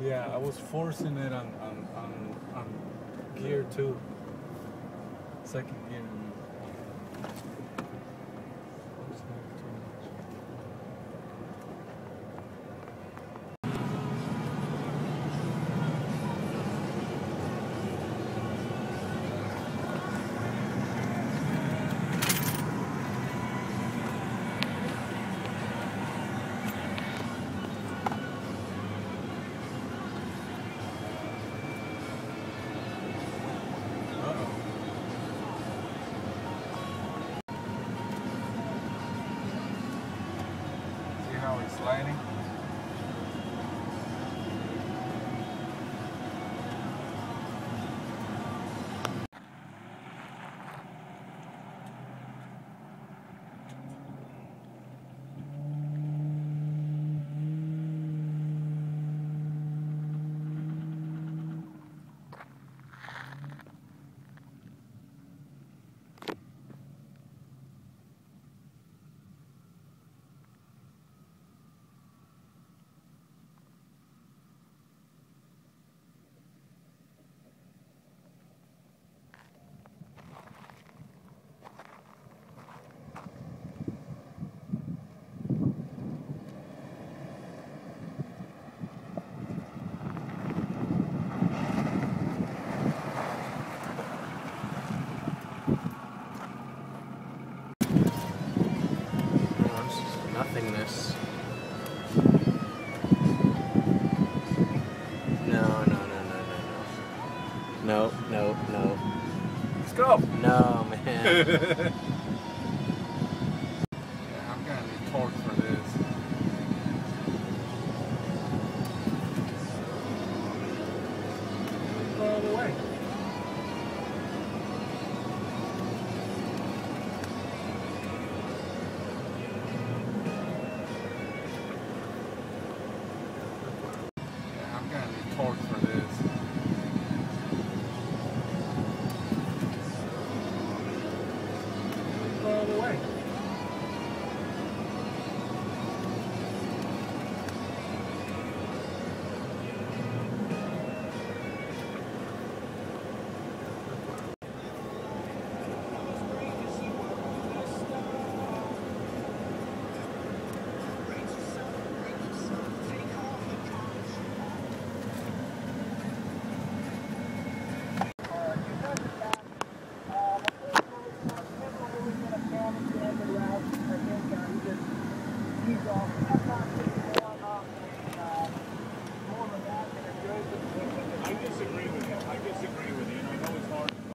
Yeah, I was forcing it on on on, on gear two. Second gear. Sliding? Nothingness. No, no, no, no, no, no. No, no, no. Let's go! No, man. Yeah, I'm gonna need torque for this. All the way. off.